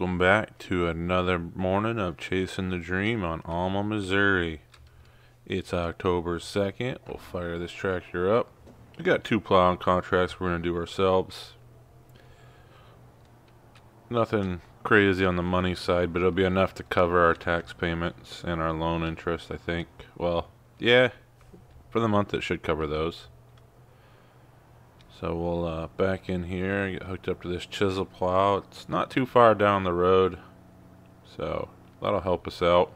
Welcome back to another morning of Chasing the Dream on Alma, Missouri. It's October 2nd. We'll fire this tractor up. We got two plowing contracts we're going to do ourselves. Nothing crazy on the money side, but it'll be enough to cover our tax payments and our loan interest, I think. Well, yeah, for the month it should cover those. So we'll uh, back in here, get hooked up to this chisel plow. It's not too far down the road, so that'll help us out.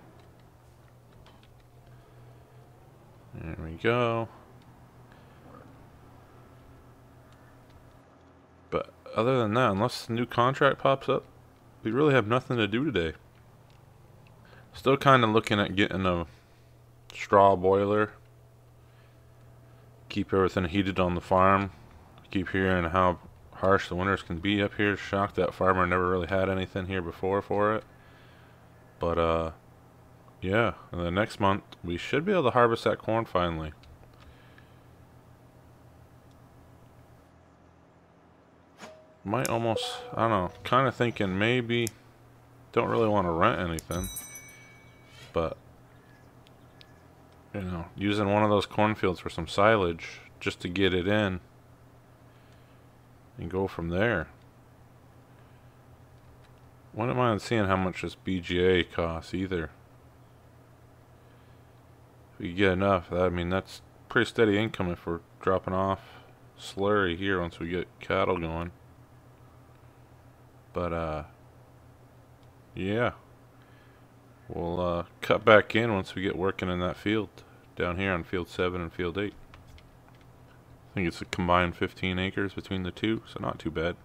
There we go. But other than that, unless the new contract pops up, we really have nothing to do today. Still kind of looking at getting a straw boiler. Keep everything heated on the farm keep hearing how harsh the winters can be up here. Shocked that farmer never really had anything here before for it. But, uh, yeah, and the next month we should be able to harvest that corn finally. Might almost, I don't know, kind of thinking maybe, don't really want to rent anything. But, you know, using one of those cornfields for some silage just to get it in and go from there. Wouldn't mind seeing how much this BGA costs either. If we get enough, I mean, that's pretty steady income if we're dropping off slurry here once we get cattle going. But, uh, yeah. We'll, uh, cut back in once we get working in that field down here on field 7 and field 8. I think it's a combined 15 acres between the two, so not too bad.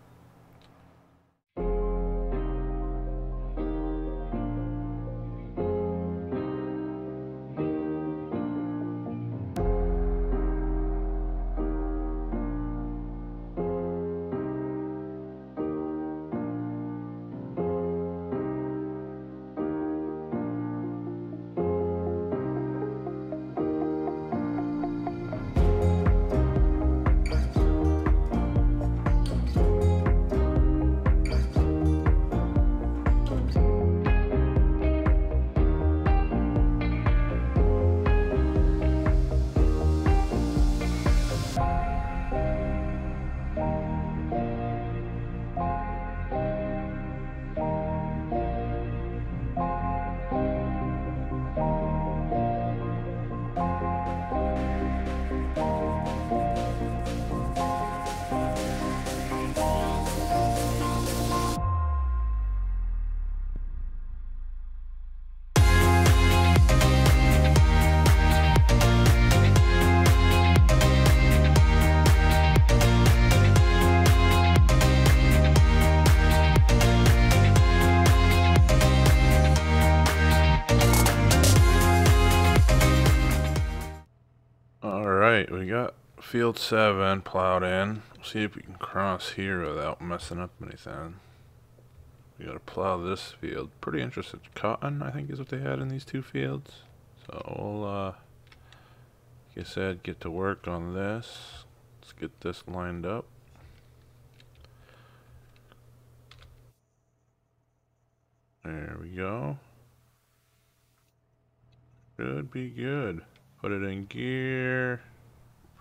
Alright, we got field 7 plowed in. See if we can cross here without messing up anything. We gotta plow this field. Pretty interested. Cotton, I think, is what they had in these two fields. So we'll, uh, like I said, get to work on this. Let's get this lined up. There we go. Should be good. Put it in gear.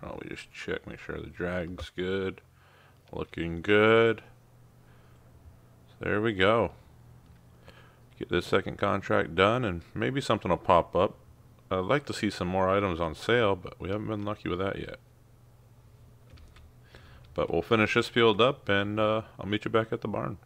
Probably just check, make sure the drag's good. Looking good. So there we go. Get this second contract done and maybe something will pop up. I'd like to see some more items on sale, but we haven't been lucky with that yet. But we'll finish this field up and uh, I'll meet you back at the barn.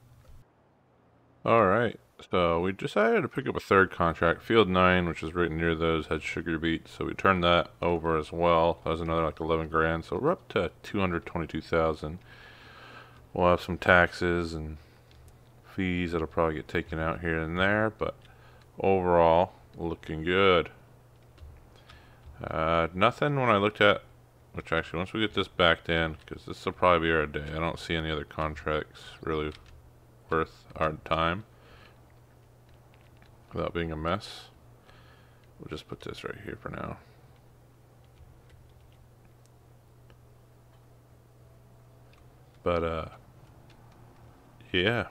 Alright, so we decided to pick up a third contract. Field 9, which is right near those, had sugar beets. So we turned that over as well. That was another like 11 grand. So we're up to 222,000. We'll have some taxes and fees that'll probably get taken out here and there. But overall, looking good. Uh, nothing when I looked at, which actually once we get this backed in, because this will probably be our day. I don't see any other contracts really worth our time without being a mess. We'll just put this right here for now. But, uh, yeah.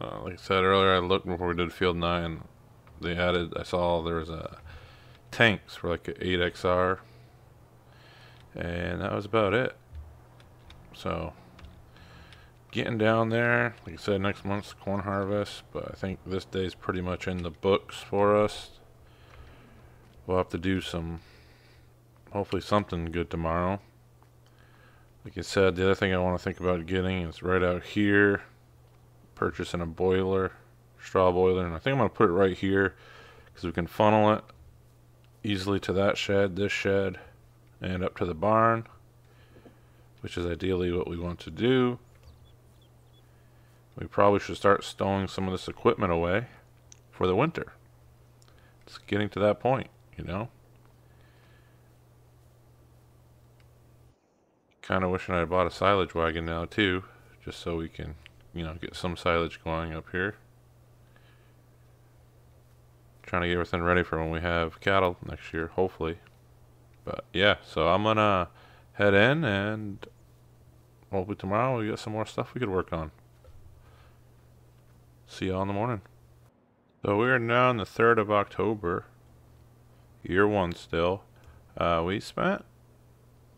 Uh, like I said earlier, I looked before we did Field 9. They added, I saw there was a tanks for like an 8XR. And that was about it. So, getting down there. Like I said, next month's corn harvest. But I think this day's pretty much in the books for us. We'll have to do some, hopefully something good tomorrow. Like I said, the other thing I want to think about getting is right out here purchasing a boiler, straw boiler, and I think I'm going to put it right here because we can funnel it easily to that shed, this shed, and up to the barn, which is ideally what we want to do. We probably should start stowing some of this equipment away for the winter. It's getting to that point, you know? Kind of wishing I bought a silage wagon now, too, just so we can you know, get some silage going up here. Trying to get everything ready for when we have cattle next year, hopefully. But yeah, so I'm gonna head in and hopefully tomorrow we got some more stuff we could work on. See y'all in the morning. So we are now on the 3rd of October, year one still. Uh, we spent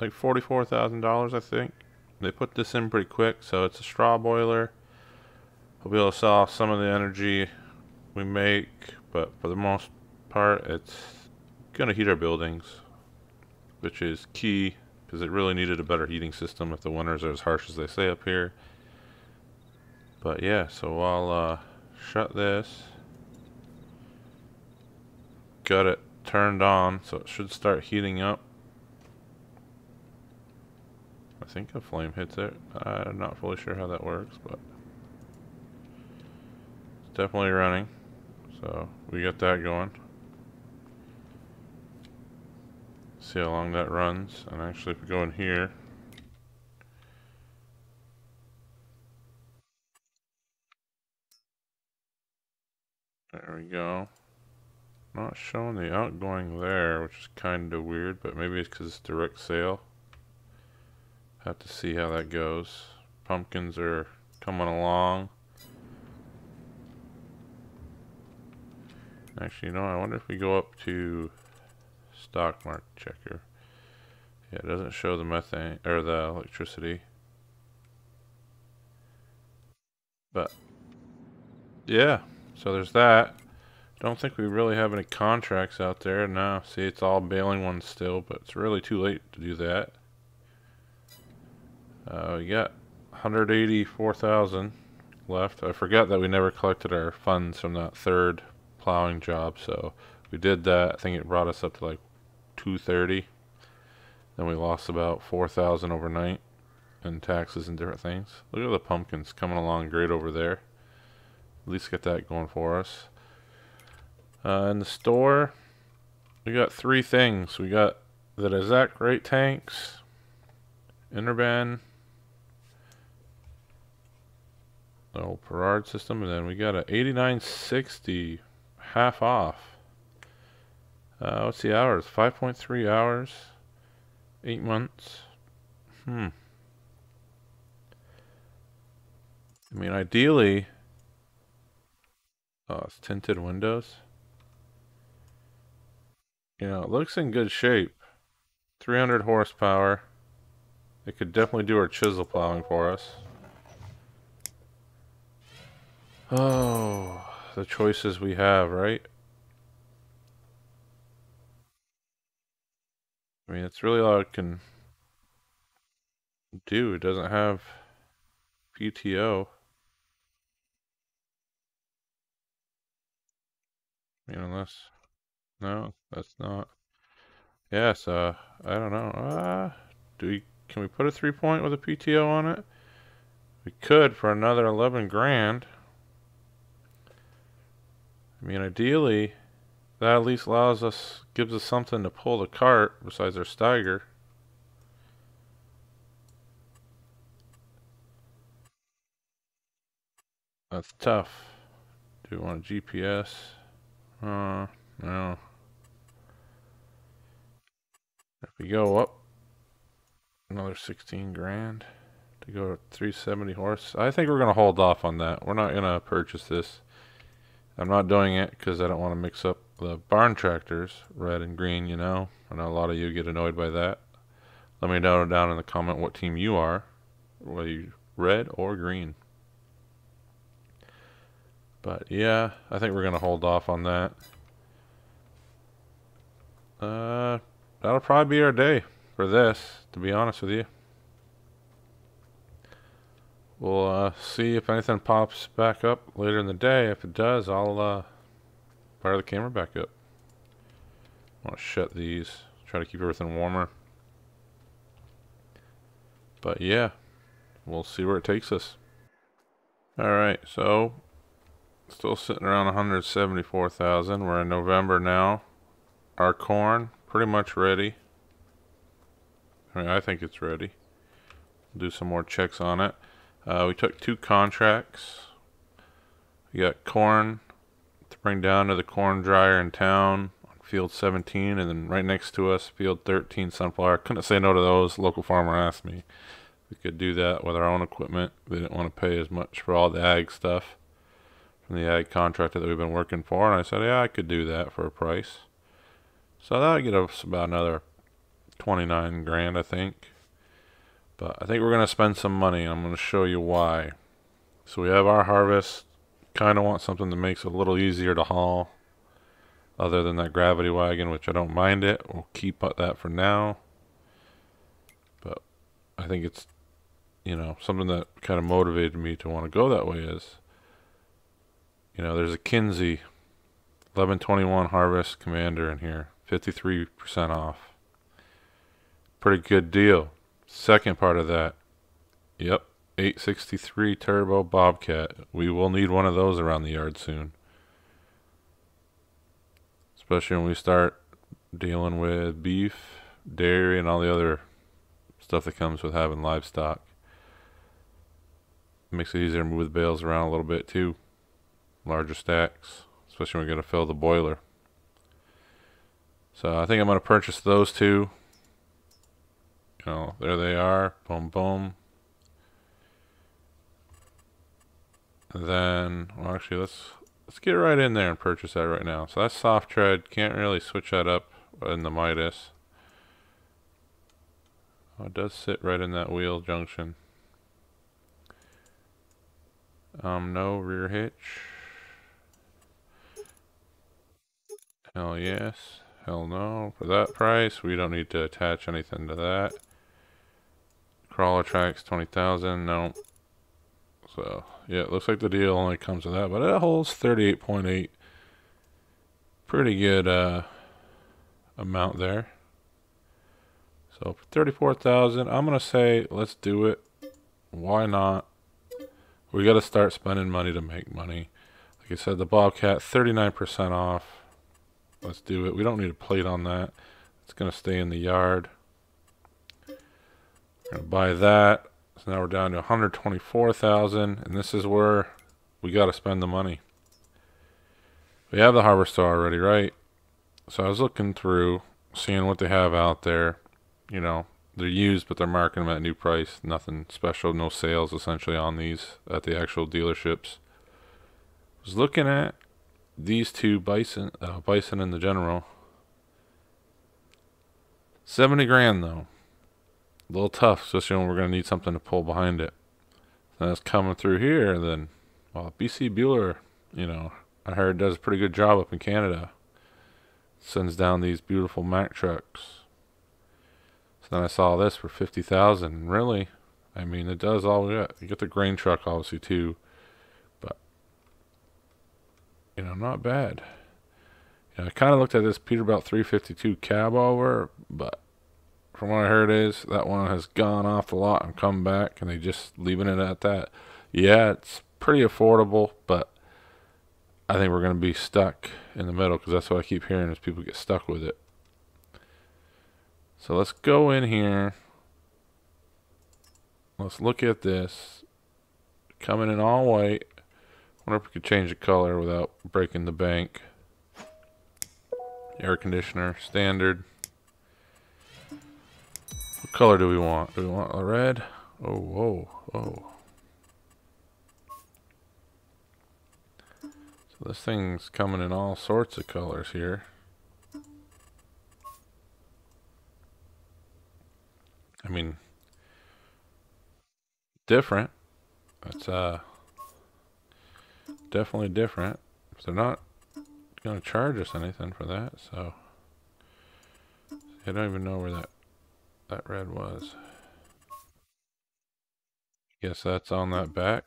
like $44,000 I think. They put this in pretty quick, so it's a straw boiler. We'll be able to sell off some of the energy we make, but for the most part, it's going to heat our buildings, which is key because it really needed a better heating system if the winters are as harsh as they say up here. But yeah, so I'll uh, shut this. Got it turned on, so it should start heating up. I think a flame hits it. I'm not fully sure how that works, but it's definitely running. So we got that going. See how long that runs. And actually if we go in here. There we go. Not showing the outgoing there, which is kind of weird, but maybe it's because it's direct sale. Have to see how that goes. Pumpkins are coming along. Actually, you know, I wonder if we go up to stock market checker. Yeah, it doesn't show the methane or the electricity. But yeah, so there's that. Don't think we really have any contracts out there. now. see, it's all baling ones still, but it's really too late to do that. Uh, we got 184,000 left. I forgot that we never collected our funds from that third plowing job. So we did that. I think it brought us up to like 230. Then we lost about 4,000 overnight in taxes and different things. Look at the pumpkins coming along great over there. At least get that going for us. Uh, in the store, we got three things. We got the Dazak Great Tanks, Interbunk, the old Perard system, and then we got a 8960 half off. Uh, what's the hours? 5.3 hours. 8 months. Hmm. I mean, ideally... Oh, it's tinted windows. Yeah, it looks in good shape. 300 horsepower. It could definitely do our chisel plowing for us. Oh the choices we have, right? I mean, it's really all it can do. It doesn't have PTO. Mean, unless... No, that's not... Yes, uh, I don't know. Uh, do we... Can we put a three-point with a PTO on it? We could for another 11 grand. I mean, ideally, that at least allows us, gives us something to pull the cart besides our stagger. That's tough. Do we want a GPS? Uh, no. If we go up, another 16 grand. to go to 370 horse. I think we're going to hold off on that. We're not going to purchase this. I'm not doing it because I don't want to mix up the barn tractors, red and green, you know. I know a lot of you get annoyed by that. Let me know down in the comment what team you are, whether you red or green. But yeah, I think we're going to hold off on that. Uh, that'll probably be our day for this, to be honest with you. We'll uh, see if anything pops back up later in the day. If it does, I'll uh, fire the camera back up. I want to shut these, try to keep everything warmer. But yeah, we'll see where it takes us. Alright, so still sitting around 174,000. We're in November now. Our corn, pretty much ready. I mean, I think it's ready. Do some more checks on it. Uh, we took two contracts. We got corn to bring down to the corn dryer in town on field 17, and then right next to us, field 13 sunflower. Couldn't say no to those. Local farmer asked me we could do that with our own equipment. We didn't want to pay as much for all the ag stuff from the ag contractor that we've been working for, and I said, yeah, I could do that for a price. So that would get us about another 29 grand, I think. But I think we're going to spend some money. And I'm going to show you why. So we have our harvest. Kind of want something that makes it a little easier to haul. Other than that gravity wagon, which I don't mind it. We'll keep that for now. But I think it's, you know, something that kind of motivated me to want to go that way is, you know, there's a Kinze 1121 Harvest Commander in here. 53% off. Pretty good deal. Second part of that. Yep. 863 Turbo Bobcat. We will need one of those around the yard soon. Especially when we start dealing with beef, dairy, and all the other stuff that comes with having livestock. Makes it easier to move the bales around a little bit too. Larger stacks, especially when we're going to fill the boiler. So I think I'm going to purchase those two you know, there they are. Boom, boom. And then, well, actually, let's let's get right in there and purchase that right now. So that's soft tread. Can't really switch that up in the Midas. Oh, it does sit right in that wheel junction. Um, no rear hitch. Hell yes. Hell no. For that price, we don't need to attach anything to that. Crawler tracks 20,000. No. So, yeah, it looks like the deal only comes with that, but it holds 38.8. Pretty good uh, amount there. So, for 34,000, I'm going to say let's do it. Why not? We got to start spending money to make money. Like I said, the Bobcat, 39% off. Let's do it. We don't need a plate on that. It's going to stay in the yard. Gonna buy that. So now we're down to 124,000, and this is where we got to spend the money. We have the harvester already, right? So I was looking through, seeing what they have out there. You know, they're used, but they're marking them at new price. Nothing special, no sales essentially on these at the actual dealerships. I was looking at these two bison, uh, bison and the general. 70 grand though a little tough, especially when we're going to need something to pull behind it. And it's coming through here, then, well, BC Bueller, you know, I heard does a pretty good job up in Canada. Sends down these beautiful Mack trucks. So then I saw this for 50000 Really? I mean, it does all. You get the grain truck, obviously, too. You know, not bad. You know, I kind of looked at this Peterbilt 352 cab over, but from what I heard is that one has gone off the lot and come back and they just leaving it at that. Yeah, it's pretty affordable, but I think we're going to be stuck in the middle because that's what I keep hearing is people get stuck with it. So let's go in here. Let's look at this. Coming in all white. Wonder if we could change the color without breaking the bank. Air conditioner, standard. What color do we want? Do we want a red Oh, whoa, whoa. So this thing's coming in all sorts of colors here. I mean, different. That's uh definitely different. They're not going to charge us anything for that, so I don't even know where that that red was. Guess that's on that back.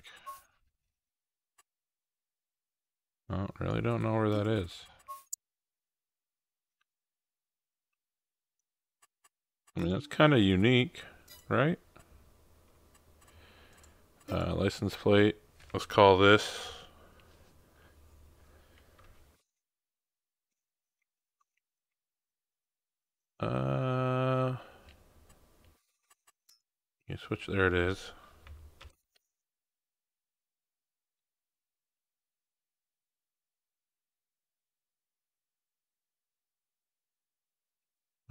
I really don't know where that is. I mean, that's kind of unique, right? Uh, license plate. Let's call this. Uh, you switch. There it is.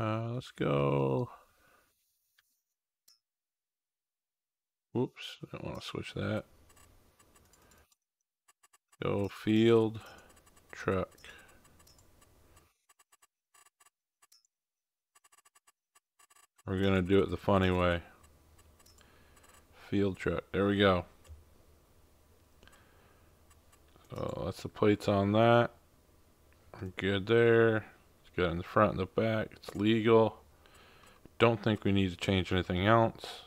Uh, let's go. Whoops, I don't want to switch that. Go field, truck. We're going to do it the funny way. Field truck. There we go. So that's the plates on that. We're good there. It's good in the front and the back. It's legal. Don't think we need to change anything else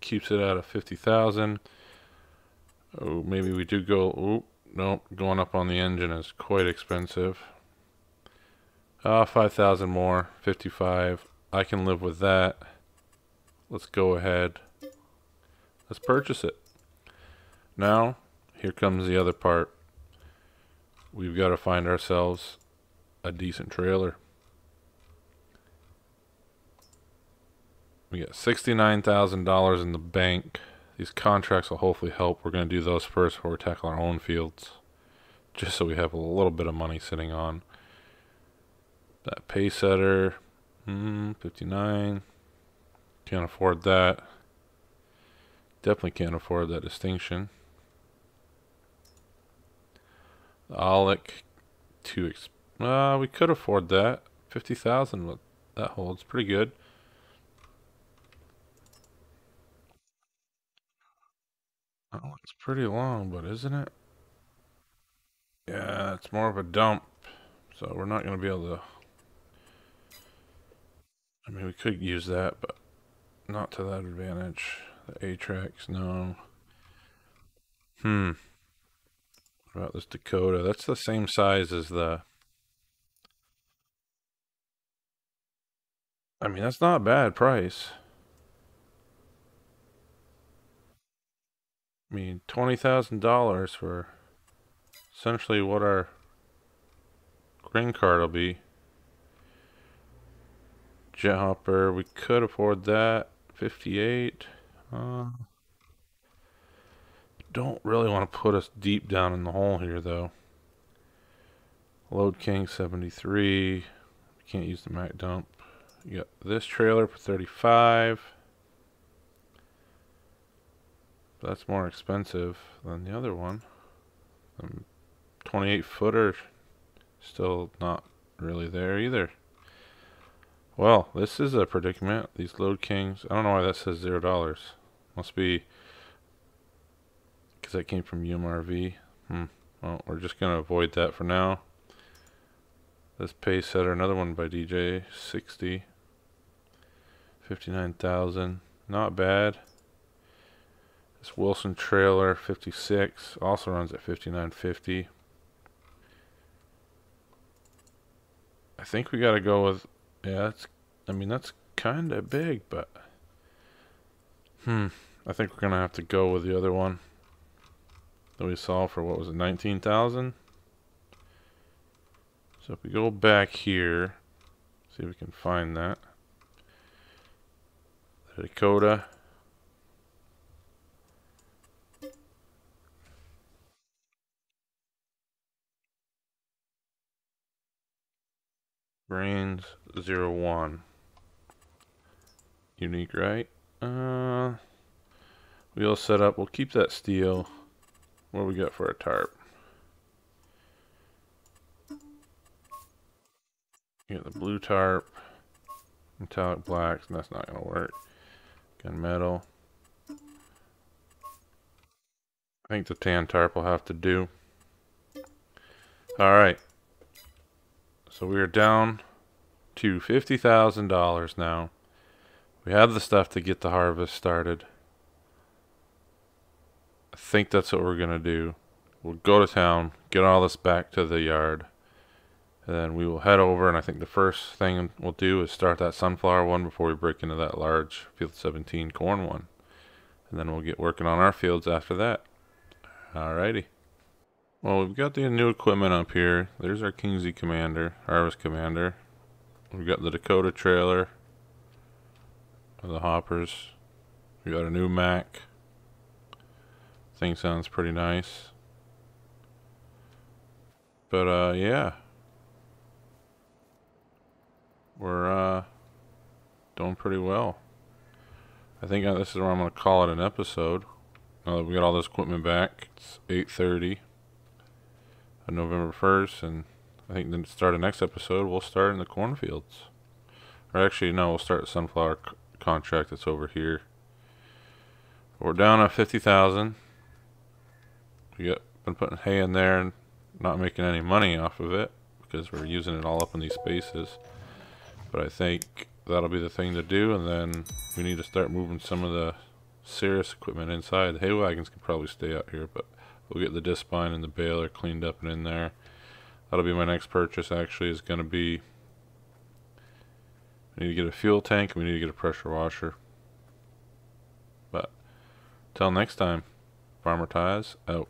keeps it out of 50,000. Oh, maybe we do go, oh, nope, going up on the engine is quite expensive. Ah, uh, 5,000 more, 55. I can live with that. Let's go ahead. Let's purchase it. Now, here comes the other part. We've got to find ourselves a decent trailer. We got $69,000 in the bank. These contracts will hopefully help. We're going to do those first before we tackle our own fields. Just so we have a little bit of money sitting on. That Pacesetter, hmm, 59. Can't afford that. Definitely can't afford that distinction. Aulic, too uh, we could afford that. 50,000, that holds pretty good. That looks pretty long, but isn't it? Yeah, it's more of a dump. So we're not going to be able to... I mean, we could use that, but not to that advantage. The A-Trax, no. Hmm. What about this Dakota? That's the same size as the... I mean, that's not a bad price. I mean, $20,000 for essentially what our green card will be. Jet hopper, we could afford that. 58. Uh, don't really want to put us deep down in the hole here, though. Load King 73. Can't use the Mack dump. You got this trailer for 35. That's more expensive than the other one. Um, 28 footer, still not really there either. Well, this is a predicament. These Load Kings, I don't know why that says zero dollars. Must be because that came from UMRV. Hmm. Well, we're just gonna avoid that for now. This Pacesetter, another one by DJ, 60. 59,000. Not bad. This Wilson trailer 56 also runs at 5950. I think we got to go with yeah, that's I mean that's kind of big, but hmm, I think we're going to have to go with the other one that we saw for what was it 19,000. So if we go back here, see if we can find that. The Dakota Brains zero one. Unique, right? Uh, Wheel set up. We'll keep that steel. What we got for a tarp? Get the blue tarp. Metallic blacks. That's not to work. Gun metal. I think the tan tarp will have to do. Alright. So we are down to $50,000 now. We have the stuff to get the harvest started. I think that's what we're going to do. We'll go to town, get all this back to the yard, and then we will head over. And I think the first thing we'll do is start that sunflower one before we break into that large field 17 corn one. And then we'll get working on our fields after that. Alrighty. Well, we've got the new equipment up here. There's our Kinze Commander, Harvest Commander. We've got the Dakota trailer. The hoppers. We got a new Mack. Thing sounds pretty nice. But, uh, yeah. We're, uh, doing pretty well. I think uh, this is where I'm going to call it an episode. Now that we got all this equipment back, it's 8.30 November 1st, and I think the start of next episode, we'll start in the cornfields. Or actually, no, we'll start sunflower contract that's over here. We're down at 50,000. We got been putting hay in there and not making any money off of it because we're using it all up in these spaces. But I think that'll be the thing to do, and then we need to start moving some of the serious equipment inside. The hay wagons can probably stay out here, but we'll get the disc spine and the baler cleaned up and in there. That'll be my next purchase actually is going to be we need to get a fuel tank and we need to get a pressure washer. But till next time, Farmer Taz out.